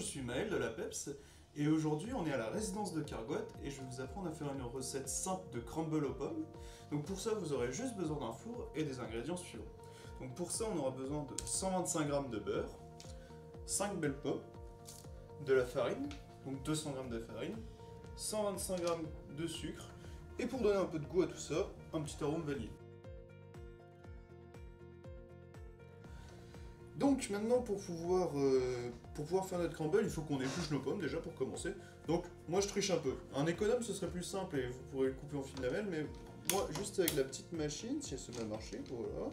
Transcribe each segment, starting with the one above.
suis Maël de la PEPS et aujourd'hui on est à la résidence de Cargoat et je vais vous apprendre à faire une recette simple de crumble aux pommes. Donc pour ça vous aurez juste besoin d'un four et des ingrédients suivants. Donc pour ça on aura besoin de 125 g de beurre, 5 belles pommes, de la farine, donc 200 g de farine, 125 g de sucre et pour donner un peu de goût à tout ça, un petit arôme vanille. Donc maintenant pour pouvoir, euh, pour pouvoir faire notre crumble, il faut qu'on épluche nos pommes déjà pour commencer. Donc moi je triche un peu. Un économe ce serait plus simple et vous pourrez le couper en fil lamelle, mais moi juste avec la petite machine, si elle se met à marcher, voilà.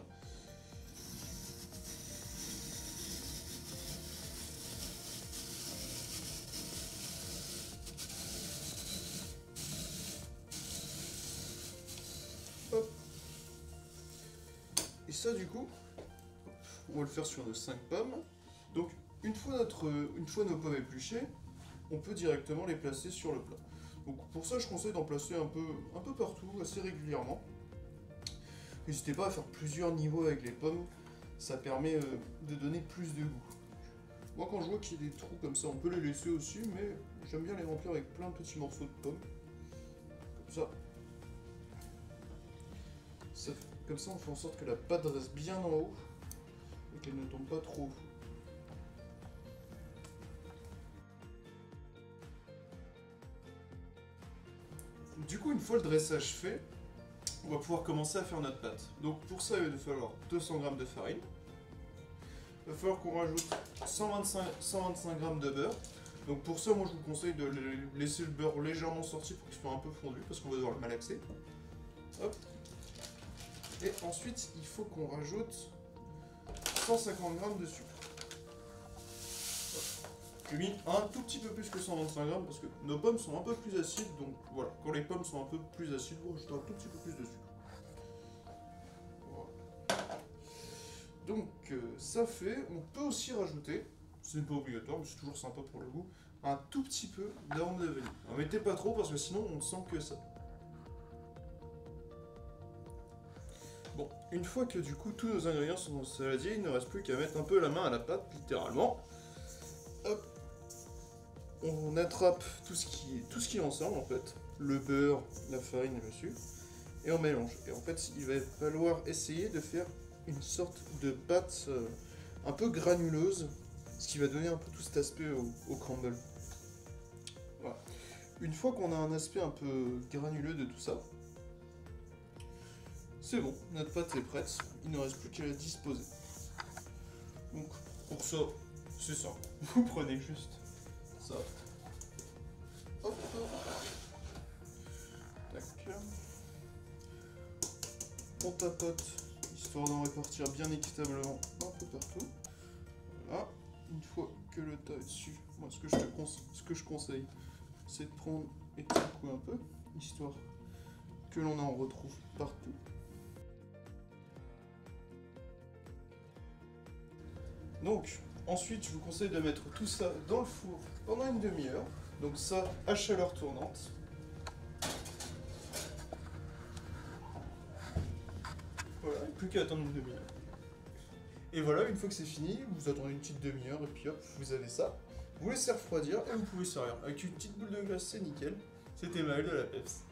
Et ça du coup, on va le faire sur nos 5 pommes. Donc une fois, notre, une fois nos pommes épluchées, on peut directement les placer sur le plat. Donc pour ça je conseille d'en placer un peu, un peu partout, assez régulièrement. N'hésitez pas à faire plusieurs niveaux avec les pommes, ça permet euh, de donner plus de goût. Moi quand je vois qu'il y a des trous comme ça, on peut les laisser aussi, mais j'aime bien les remplir avec plein de petits morceaux de pommes. Comme ça. Comme ça on fait en sorte que la pâte reste bien en haut qu'elle ne tombe pas trop. Du coup, une fois le dressage fait, on va pouvoir commencer à faire notre pâte. Donc pour ça, il va falloir 200 g de farine. Il va falloir qu'on rajoute 125, 125 g de beurre. Donc pour ça, moi je vous conseille de laisser le beurre légèrement sorti pour qu'il soit un peu fondu parce qu'on va devoir le malaxer. Et ensuite, il faut qu'on rajoute 150 g de sucre. J'ai mis un tout petit peu plus que 125 grammes parce que nos pommes sont un peu plus acides, donc voilà, quand les pommes sont un peu plus acides, vous rajoutez un tout petit peu plus de sucre. Donc euh, ça fait, on peut aussi rajouter, ce n'est pas obligatoire, mais c'est toujours sympa pour le goût, un tout petit peu d'arôme de. Ne mettez pas trop parce que sinon on ne sent que ça. Une fois que du coup tous nos ingrédients sont saladiers, il ne reste plus qu'à mettre un peu la main à la pâte, littéralement. Hop, on attrape tout ce qui est, ce ensemble en fait, le beurre, la farine et le sucre, et on mélange. Et en fait, il va falloir essayer de faire une sorte de pâte euh, un peu granuleuse, ce qui va donner un peu tout cet aspect au, crumble. Une fois qu'on a un aspect un peu granuleux de tout ça, c'est bon, notre pâte est prête, il ne reste plus qu'à la disposer. Donc pour ça, c'est ça. Vous prenez juste ça. Hop. Tac. On tapote, histoire d'en répartir bien équitablement un peu partout. Voilà. Une fois que le tas est dessus, moi ce que je, te ce que je conseille, c'est de prendre et de secouer un peu, histoire que l'on en retrouve partout. Donc, ensuite, je vous conseille de mettre tout ça dans le four pendant une demi-heure. Donc ça, à chaleur tournante. Voilà, plus qu'à attendre une demi-heure. Et voilà, une fois que c'est fini, vous attendez une petite demi-heure et puis hop, vous avez ça. Vous laissez refroidir et vous pouvez servir. Avec une petite boule de glace, c'est nickel. C'était Maël de la PEPS.